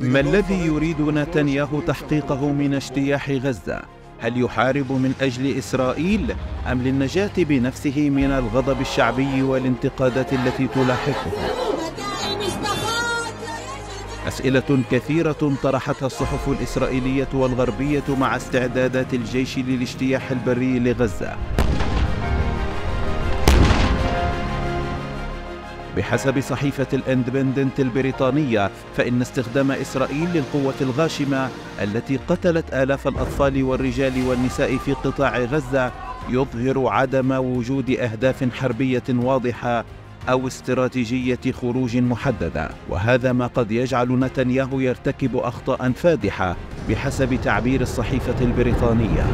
ما الذي يريد نتنياهو تحقيقه من اجتياح غزة؟ هل يحارب من أجل إسرائيل أم للنجاة بنفسه من الغضب الشعبي والانتقادات التي تلاحقه؟ أسئلة كثيرة طرحتها الصحف الإسرائيلية والغربية مع استعدادات الجيش للاجتياح البري لغزة بحسب صحيفة الإندبندنت البريطانية فإن استخدام إسرائيل للقوة الغاشمة التي قتلت آلاف الأطفال والرجال والنساء في قطاع غزة يظهر عدم وجود أهداف حربية واضحة أو استراتيجية خروج محددة. وهذا ما قد يجعل نتنياهو يرتكب أخطاء فادحة بحسب تعبير الصحيفة البريطانية.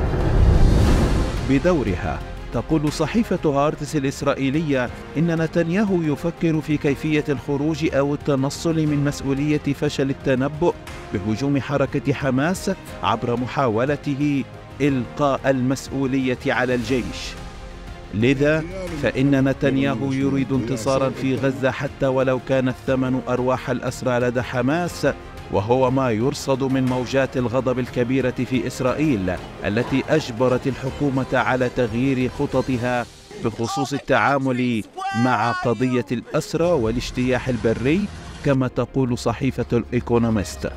بدورها تقول صحيفة هارتس الإسرائيلية إن نتنياهو يفكر في كيفية الخروج أو التنصل من مسؤولية فشل التنبؤ بهجوم حركة حماس عبر محاولته إلقاء المسؤولية على الجيش. لذا فإن نتنياهو يريد انتصارا في غزة حتى ولو كان الثمن أرواح الأسرى لدى حماس وهو ما يرصد من موجات الغضب الكبيرة في إسرائيل التي أجبرت الحكومة على تغيير خططها بخصوص التعامل مع قضية الأسرى والاجتياح البري كما تقول صحيفة الإيكونومست.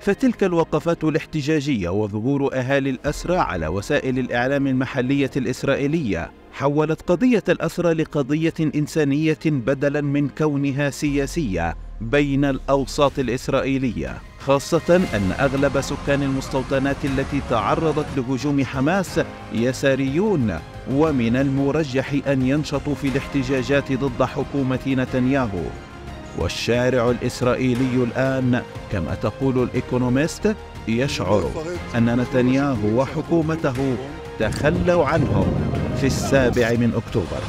فتلك الوقفات الاحتجاجية وظهور أهالي الأسرى على وسائل الإعلام المحلية الإسرائيلية حولت قضية الأسرى لقضية إنسانية بدلا من كونها سياسية بين الأوساط الإسرائيلية خاصة أن أغلب سكان المستوطنات التي تعرضت لهجوم حماس يساريون ومن المرجح أن ينشطوا في الاحتجاجات ضد حكومة نتنياهو. والشارع الإسرائيلي الآن كما تقول الإيكونوميست يشعر أن نتنياهو وحكومته تخلوا عنهم في السابع من أكتوبر.